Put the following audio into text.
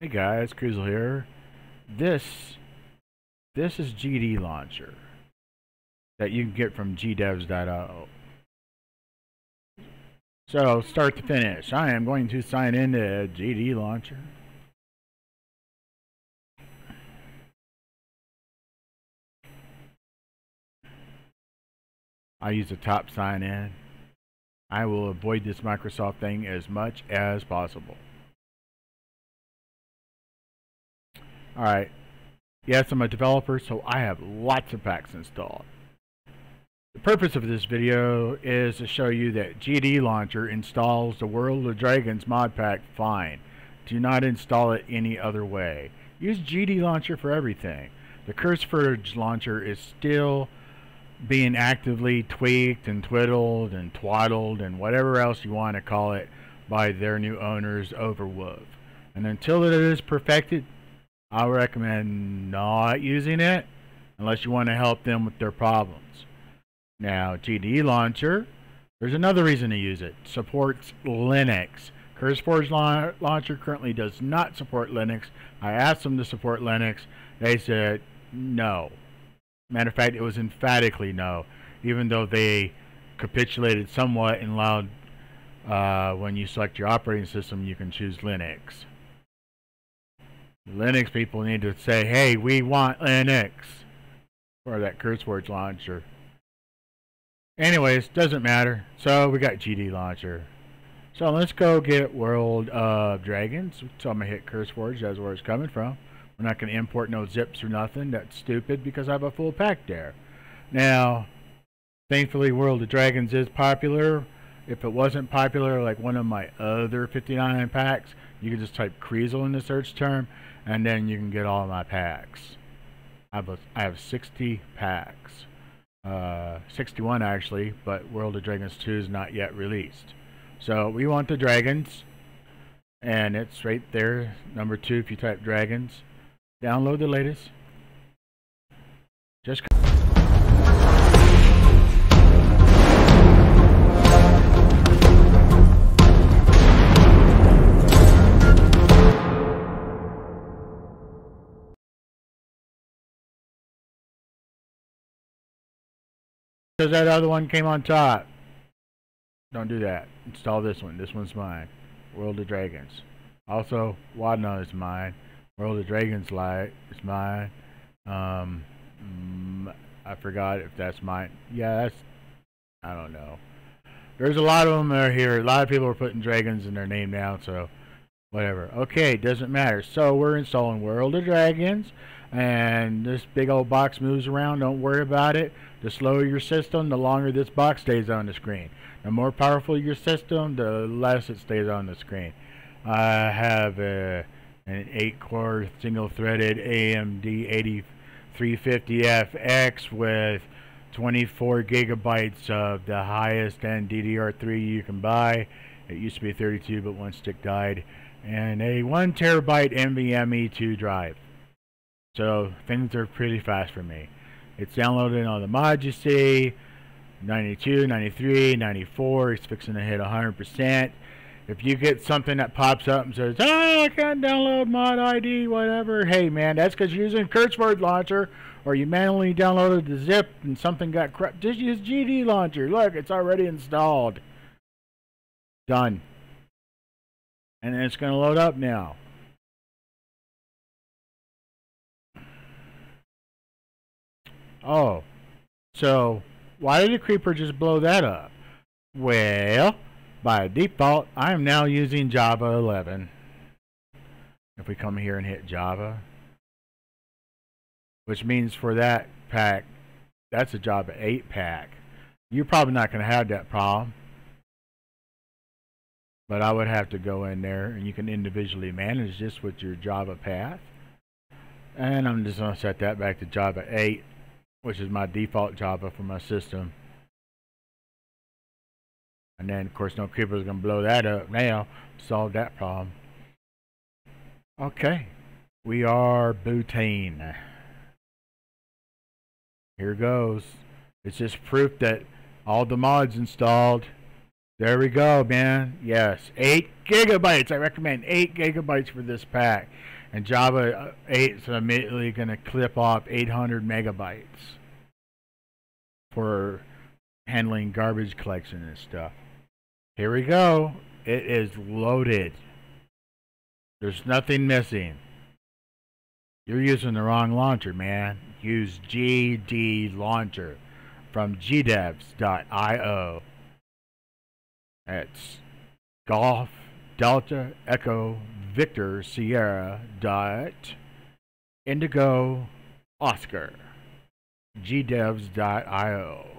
Hey guys, Kreezxil here. This this is GD Launcher that you can get from gdevs.io. So start to finish, I am going to sign into GD Launcher. I use the top sign in. I will avoid this Microsoft thing as much as possible. Alright. Yes, I'm a developer, so I have lots of packs installed. The purpose of this video is to show you that GD Launcher installs the World of Dragons mod pack fine. Do not install it any other way. Use GD Launcher for everything. The CurseForge launcher is still being actively tweaked and twiddled and twaddled and whatever else you want to call it by their new owners Overwolf. And until it is perfected, I recommend not using it unless you want to help them with their problems. Now, GD Launcher, there's another reason to use it. Supports Linux. CurseForge la Launcher currently does not support Linux. I asked them to support Linux. They said no. Matter of fact, it was emphatically no, even though they capitulated somewhat and allowed uh, when you select your operating system, you can choose Linux. Linux people need to say, hey, we want Linux for that curse CurseForge launcher. Anyways, doesn't matter. So we got GD launcher. So let's go get World of Dragons. So I'm going to hit curse CurseForge. That's where it's coming from. We're not going to import no zips or nothing. That's stupid because I have a full pack there. Now, thankfully World of Dragons is popular. If it wasn't popular like one of my other 59 packs, you can just type Kreezxil in the search term and then you can get all my packs. I have, a, I have 60 packs. Uh, 61 actually, but World of Dragons 2 is not yet released. So we want the dragons, and it's right there, number 2 if you type dragons. Download the latest. Just Because that other one came on top. Don't do that. Install this one. This one's mine. World of Dragons. Also, Wadna is mine. World of Dragons Light is mine. Um, mm, I forgot if that's mine. Yeah, that's. I don't know. There's a lot of them that are here. A lot of people are putting dragons in their name now, so whatever. Okay, doesn't matter. So we're installing World of Dragons, and this big old box moves around. Don't worry about it. The slower your system, the longer this box stays on the screen. The more powerful your system, the less it stays on the screen. I have a, an 8-core single-threaded AMD 8350FX with 24 gigabytes of the highest end DDR3 you can buy. It used to be 32, but one stick died. And a 1 terabyte NVMe 2 drive. So things are pretty fast for me. It's downloading on the mod you see. 92, 93, 94. It's fixing to hit 100%. If you get something that pops up and says, oh, I can't download mod ID, whatever. Hey, man, that's because you're using CurseForge Launcher or you manually downloaded the zip and something got corrupt. Just use GD Launcher. Look, it's already installed. Done. And it's going to load up now. Oh, so why did the creeper just blow that up? Well, by default, I am now using Java 11. If we come here and hit Java, which means for that pack, that's a Java 8 pack. You're probably not going to have that problem. But I would have to go in there and you can individually manage this with your Java path. And I'm just going to set that back to Java 8 which is my default Java for my system. And then, of course, no creeper is going to blow that up now. Solve that problem. Okay. We are booting. Here goes. It's just proof that all the mods installed There we go, man. Yes, 8 gigabytes. I recommend 8 gigabytes for this pack. And Java uh, 8 is immediately going to clip off 800 megabytes for handling garbage collection and stuff. Here we go. It is loaded. There's nothing missing. You're using the wrong launcher, man. Use GD Launcher from gdevs.io. It's Golf Delta Echo Victor Sierra dot Indigo Oscar gdevs.io